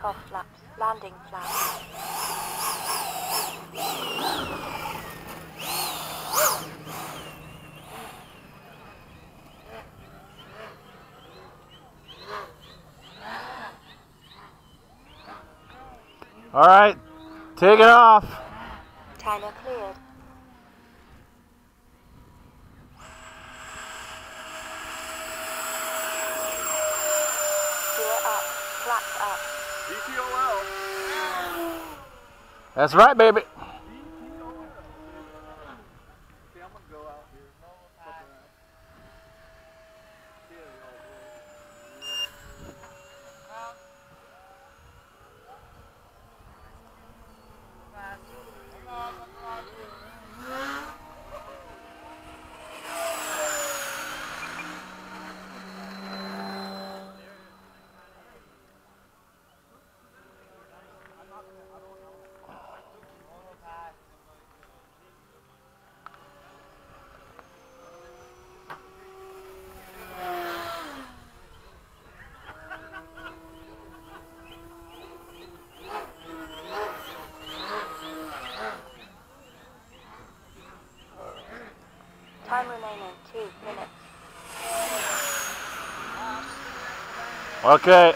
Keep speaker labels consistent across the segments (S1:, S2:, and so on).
S1: Takeoff flaps. Landing flaps.
S2: All right, take it off.
S1: Timer cleared. Gear up. Flaps up.
S2: That's right, baby. Okay.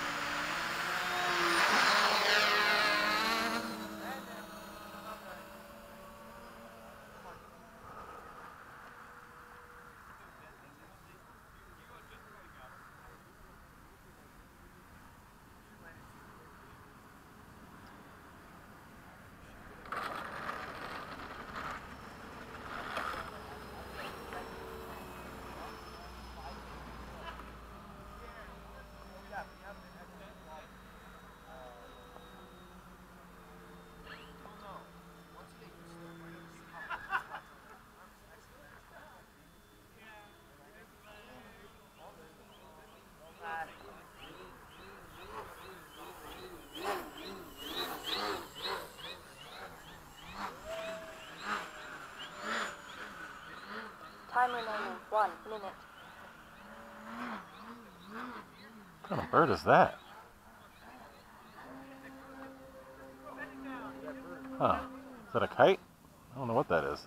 S1: Time remaining one minute.
S2: What kind of bird is that? Huh. Is that a kite? I don't know what that is.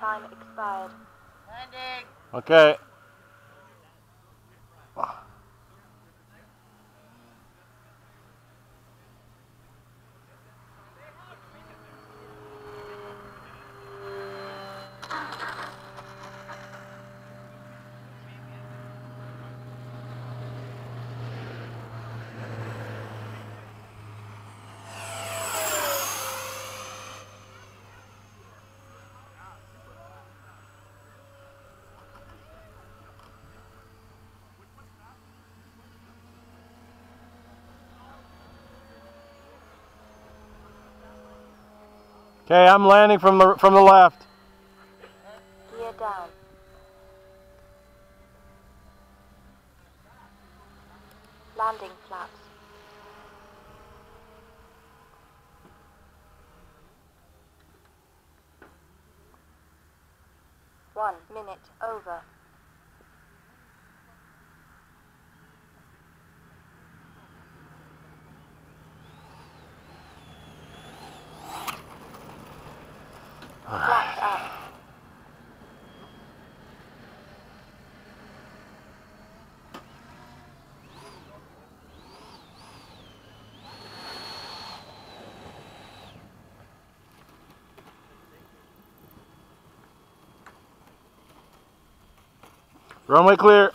S1: Time expired.
S2: Okay. Okay, I'm landing from the from the left.
S1: Gear down. Landing flaps. One minute over.
S2: Runway clear.